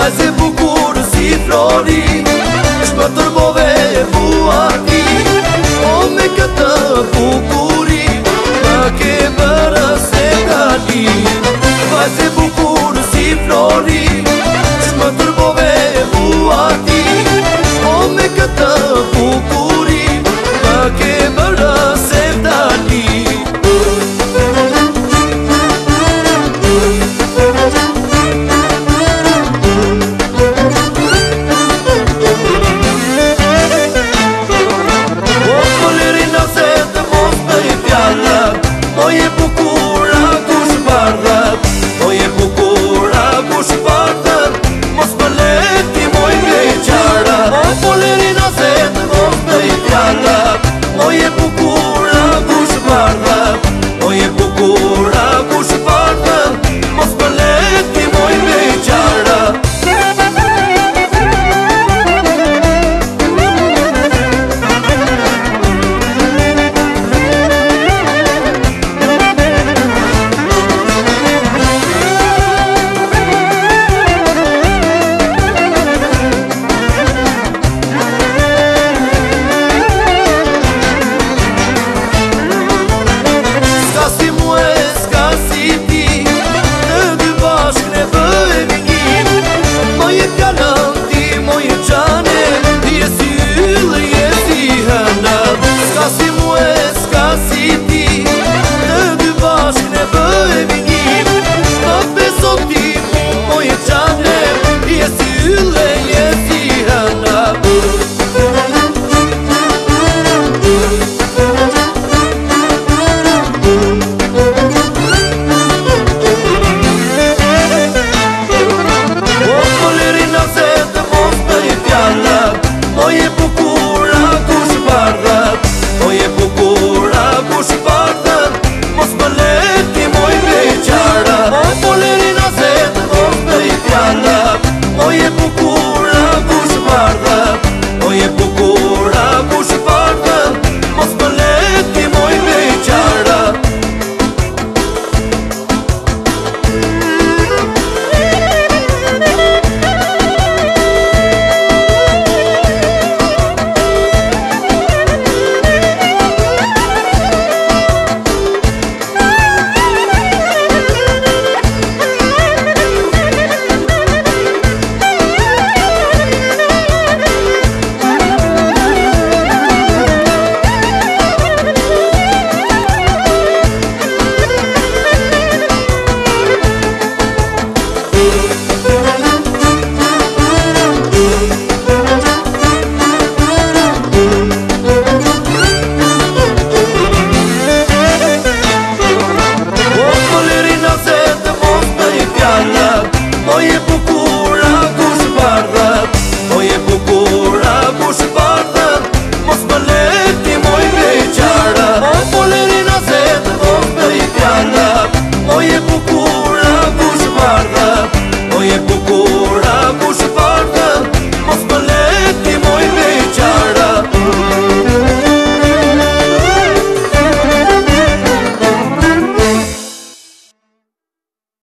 Ajë se bukurë si flori Shpër tërmove e buak barbar